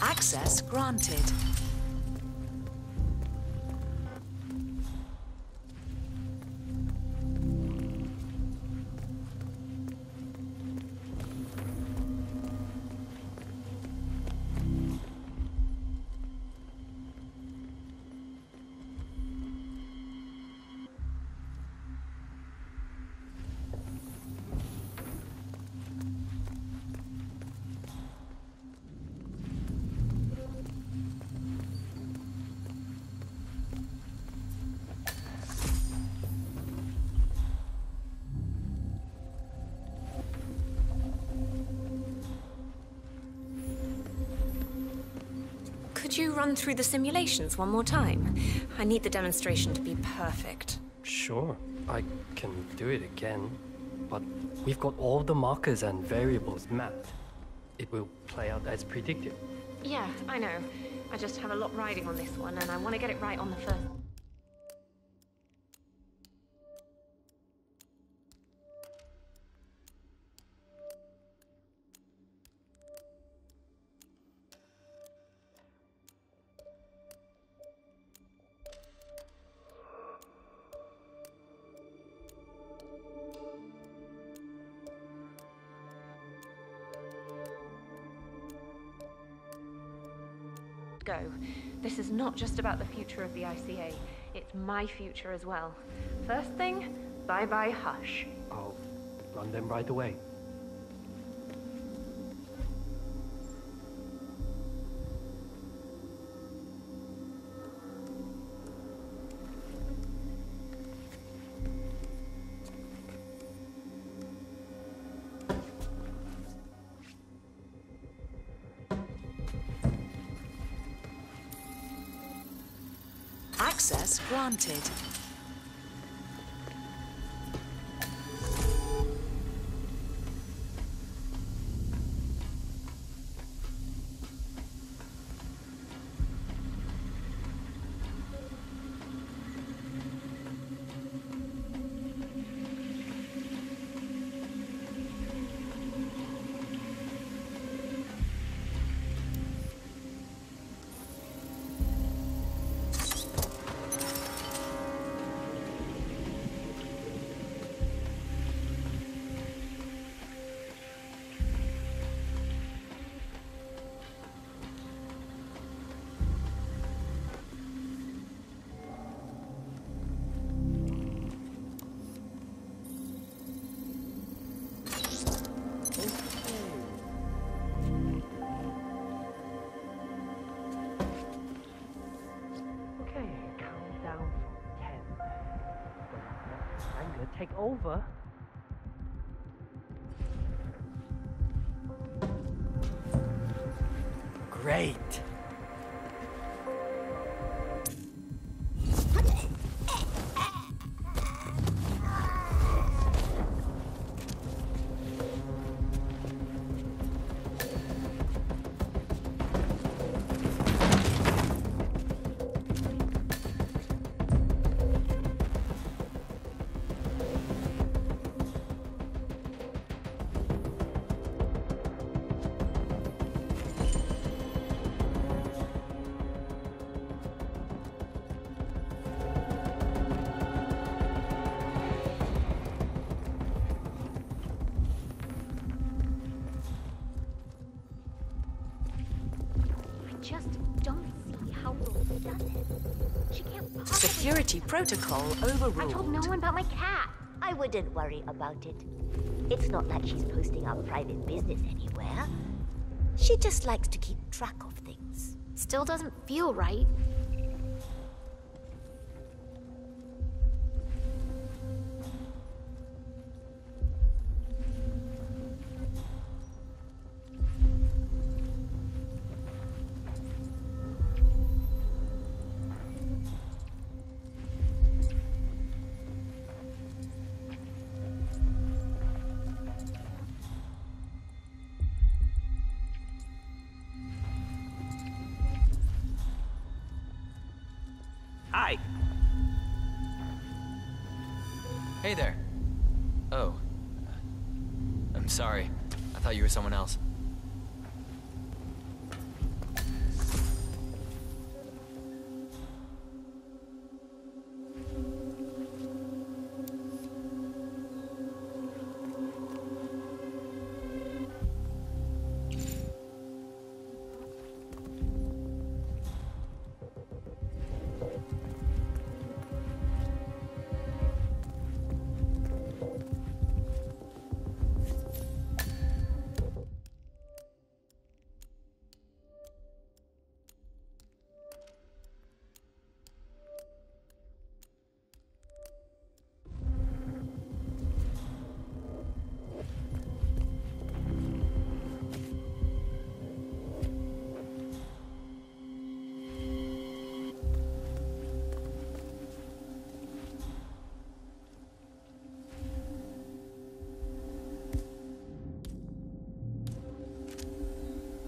Access granted. Could you run through the simulations one more time? I need the demonstration to be perfect. Sure, I can do it again, but we've got all the markers and variables mapped. It will play out as predicted. Yeah, I know. I just have a lot riding on this one, and I want to get it right on the first. Go. This is not just about the future of the ICA, it's my future as well. First thing, bye bye Hush. I'll run them right away. Access granted. Gonna take over. Great. Just don't see how Rose does it. She can't possibly... Security protocol overruled. I told no one about my cat. I wouldn't worry about it. It's not like she's posting our private business anywhere. She just likes to keep track of things. Still doesn't feel right. Hey there. Oh. Uh, I'm sorry. I thought you were someone else.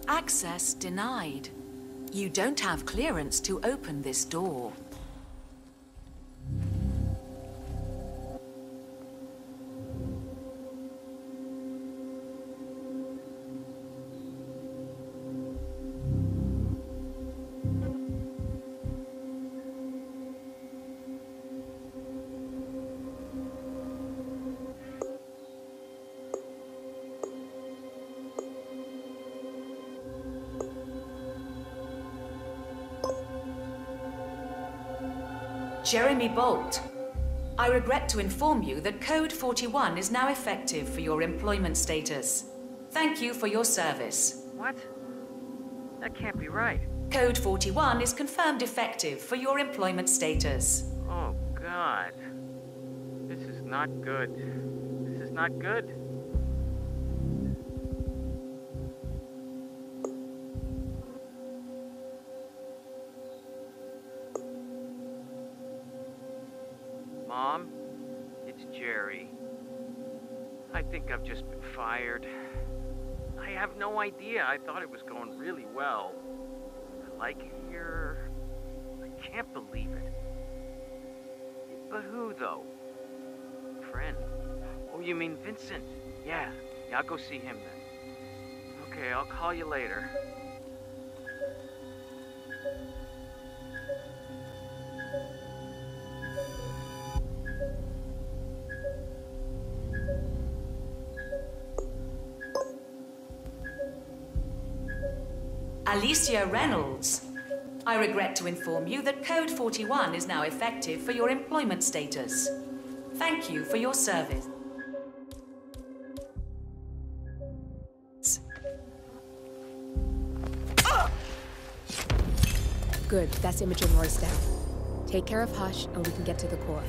Access denied. You don't have clearance to open this door. Jeremy Bolt. I regret to inform you that Code 41 is now effective for your employment status. Thank you for your service. What? That can't be right. Code 41 is confirmed effective for your employment status. Oh, God. This is not good. This is not good. Mom, it's Jerry. I think I've just been fired. I have no idea. I thought it was going really well. I like it here. I can't believe it. But who, though? Friend. Oh, you mean Vincent? Yeah. Yeah, I'll go see him then. Okay, I'll call you later. Alicia Reynolds. I regret to inform you that Code 41 is now effective for your employment status. Thank you for your service. Good, that's Imogen Royce down. Take care of Hush, and we can get to the core.